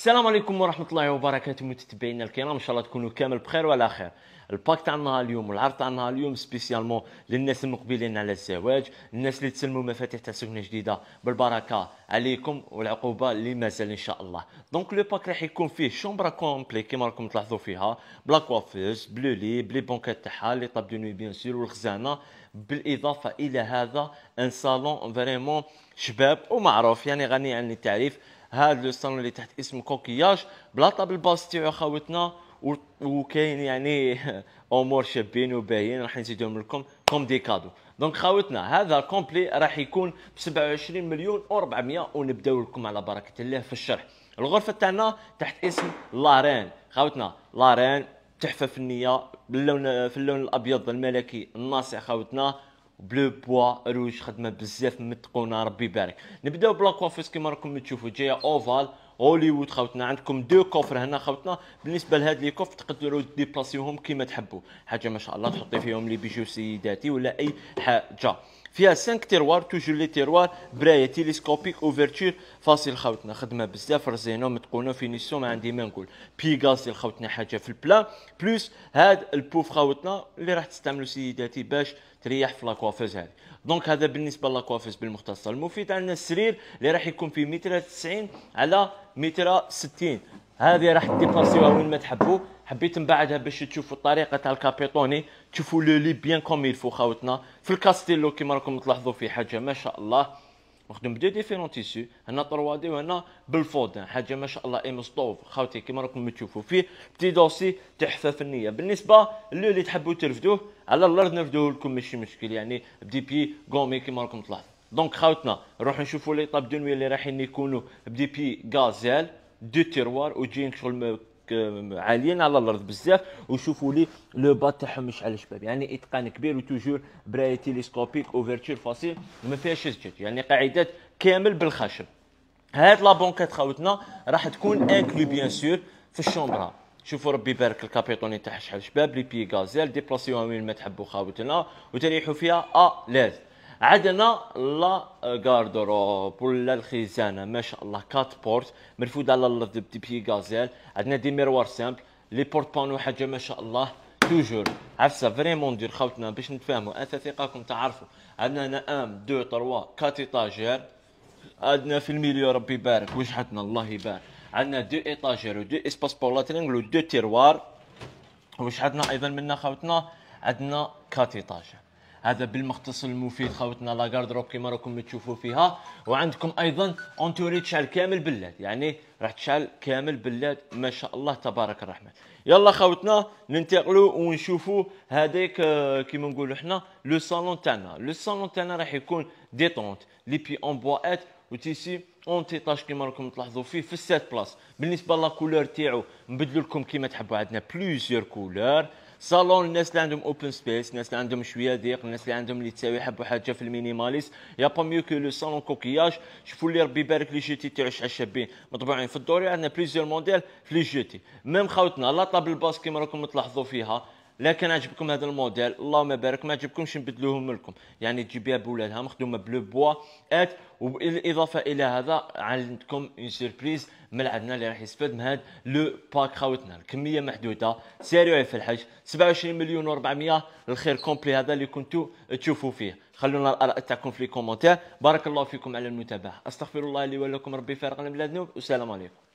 السلام عليكم ورحمة الله وبركاته متتبعينا الكرام. إن شاء الله تكونوا كامل بخير وعلى خير. ال pack تاعنا اليوم والعرض تاعنا اليوم spécialement للناس المقبلين على الزواج الناس اللي تسلموا مفاتيح تاع سكنة جديدة. بالبركة عليكم والعقوبة اللي مازال إن شاء الله. donc le pack راح يكون فيه chambre complète كيما راكم تلاحظوا فيها. ب la coiffeuse ب le lit ب les banquettes تاعها les tables de nuit bien sûr والخزانة. بالإضافة إلى هذا un salon vraiment شباب ومعروف. يعني غني عن التعريف. هذا le salon اللي تحت اسم coquillage ب la table basse تاعو خاوتنا وكاين يعني أمور شابين وباهيين راح نزيدهم لكم comme des cadeaux. donc خاوتنا هذا complet راح يكون ب 27 مليون و400 ونبداو لكم على بركة الله في الشرح. الغرفة تاعنا تحت اسم La Reine. خاوتنا La Reine تحفة فنية باللون في اللون الأبيض الملكي الناصع خاوتنا ب le bois rouge خدمة بزاف متقونه ربي يبارك. نبداو ب la coiffeuse كيما راكم تشوفوا. جاية ovale Hollywood خوتنا عندكم deux coffres هنا خوتنا. بالنسبة لهاد les coffres تقدروا ديبلاسيوهم كيما تحبوا. حاجة ما شاء الله تحطي فيهم les bijoux سيداتي ولا أي حاجة. فيها 5 tiroirs toujours les tiroirs ب rails télescopiques ouverture facile خوتنا. خدمة بزاف رزينة متقونه finition ما عندي ما نقول. بيغاز خوتنا حاجة في البلان plus هاد البوف خوتنا اللي راح تستعملوا سيداتي باش تريح في la coiffeuse هذه donc هذا بالنسبة la coiffeuse بالمختصر. المفيد عندنا السرير اللي راح يكون فيه متر 90 على متر 60 هذه راح ديبلاسيوها وين ما تحبوا. حبيت نبعدها باش تشوفوا الطريقة تاع ال capitonné تشوفوا le lit bien comme il faut خاوتنا في الكاستيلو كيما راكم تلاحظوا فيه حاجة ما شاء الله. مخدوم ب deux différents tissus هنا 3D وهنا بالفودن. حاجة ما شاء الله. اي مصطوف خاوتي كيما راكم تشوفوا. فيه بتي دوسي تحفة فنية. بالنسبة للي اللي تحبوا ترفدوه على الأرض نرفدوه لكم. ماشي مشكل. يعني بدي بي غومي كيما راكم تلاحظوا. دونك خاوتنا نروحو نشوفوا لي طاب دنوي اللي رايحين يكونوا. بدي بي غازيل. دو تيروار وجايين شغل عاليين على الأرض بزاف وشوفوا لي لو با تاعهم مش على شباب يعني إتقان كبير وتوجور براي تيليسكوبيك أوفرتور فاسيل ما فيهاش زجاج. يعني قاعدات كامل بالخشب. هاد la banquette خاوتنا راح تكون incluse bien sûr في ال chambre. شوفوا ربي يبارك ال capitonné تاع شحال شباب les pieds gazelle ديبلاسيوها وين ما تحبوا خاوتنا وتريحوا فيها à l'aise عندنا la garde-robe ولا الخزانة ما شاء الله quatre portes مرفود على الأرض ب des pieds gazelle. عندنا des miroirs simples les portes panneaux حاجة ما شاء الله toujours. عفسة vraiment دير خوتنا باش نتفاهموا. ثقاكم تعرفوا. عندنا هنا un deux trois quatre étagères عندنا في ال milieu ربي يبارك وجحتنا الله يبارك. عندنا deux étagères و deux espaces pour la tringle و deux tiroirs وشحتنا أيضا منا خوتنا؟ عندنا quatre étagères هذا بالمختصر المفيد خوتنا la garde-robe كيما راكم تشوفوا فيها. وعندكم أيضا entourée تشعل كامل بال LED يعني راح تشعل كامل بال LED ما شاء الله تبارك الرحمن. يلا خوتنا ننتقلوا ونشوفوا هذاك آه، كيما نقولوا إحنا le salon تاعنا le salon تاعنا راح يكون détente les pieds en bois hêtre و tissu anti-tache كيما راكم تلاحظوا فيه في ال sept places بالنسبة la couleur تاعو نبدلوا لكم كيما تحبوا. عندنا plusieurs couleurs salon الناس اللي عندهم open space الناس اللي عندهم شوية ضيق الناس اللي عندهم اللي تساوي يحبوا حاجة في ال minimaliste y a pas mieux que le salon coquillage شوفوا لي ربي يبارك les jetés تاعو شحال شابين مطبوعين في ال doré عندنا plusieurs modèles في les jetés même خوتنا la table ال basse كيما راكم تلاحظوا فيها لكن عجبكم هذا الموديل اللهم بارك ما عجبكمش نبدلوهم لكم يعني تجيبيها بولادها مخدومة ب le bois hêtre وبالاضافه إلى هذا عندكم une surprise من عندنا اللي راح يستفاد من هذا le pack خاوتنا الكمية محدودة سارعوا في الحجز 27 مليون و400 الخير complet هذا اللي كنتوا تشوفوا فيه. خلونا الآراء تاعكم في les commentaires. بارك الله فيكم على المتابعة. أستغفر الله لي ولكم ربي فارق من والسلام عليكم.